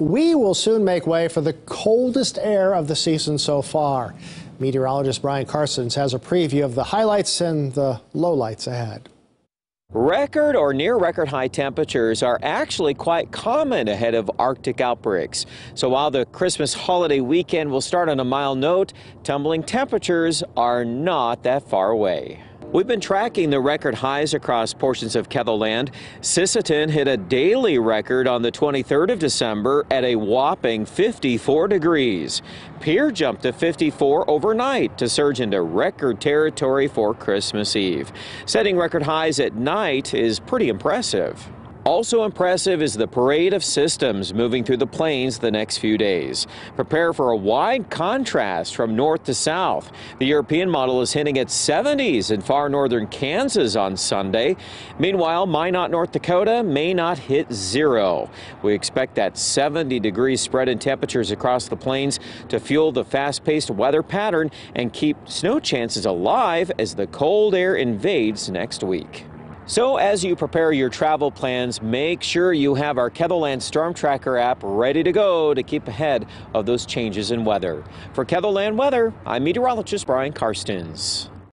We will soon make way for the coldest air of the season so far. Meteorologist Brian Karstens has a preview of the highlights and the lowlights ahead. Record or near record high temperatures are actually quite common ahead of Arctic outbreaks. So while the Christmas holiday weekend will start on a mild note, tumbling temperatures are not that far away. We've been tracking the record highs across portions of KELOLAND. Sisseton hit a daily record on the 23rd of December at a whopping 54 degrees. Pierre jumped to 54 overnight to surge into record territory for Christmas Eve. Setting record highs at night is pretty impressive. Also impressive is the parade of systems moving through the plains the next few days. Prepare for a wide contrast from north to south. The European model is hinting at 70s in far northern Kansas on Sunday. Meanwhile, Minot, North Dakota may not hit zero. We expect that 70 degree spread in temperatures across the plains to fuel the fast-paced weather pattern and keep snow chances alive as the cold air invades next week. So as you prepare your travel plans, make sure you have our KELOLAND Storm Tracker app ready to go to keep ahead of those changes in weather. For KELOLAND Weather, I'm meteorologist Brian Karstens.